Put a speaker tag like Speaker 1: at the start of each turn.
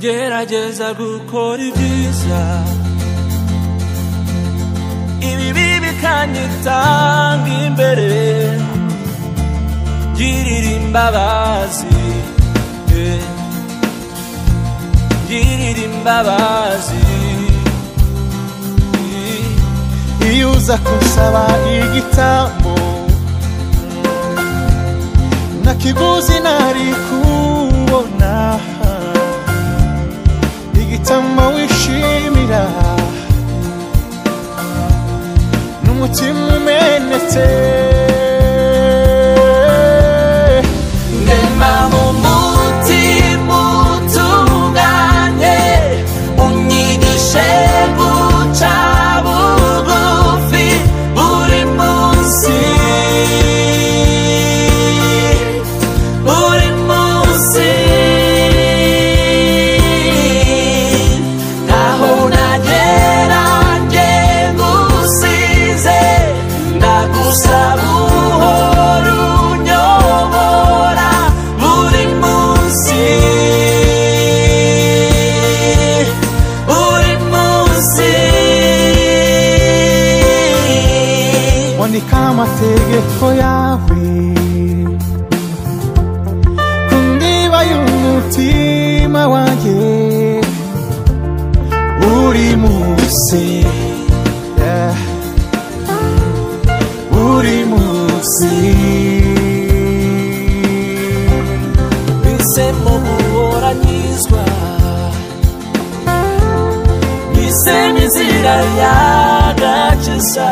Speaker 1: ngerageza gukora ibyiza ibibi bikanyitanga imbere ngirira imbabazi ngirira imbabazi
Speaker 2: iyo uza kunsaba igitambo na kiguzi nari kubona igitambo wishimira n'umutima umenetse wandika amategeko yawe. Ku ndiba y'umutima wanjye buri munsi buri munsi
Speaker 1: bisemo guhora nyizwa bisemo inzira y'agakiza.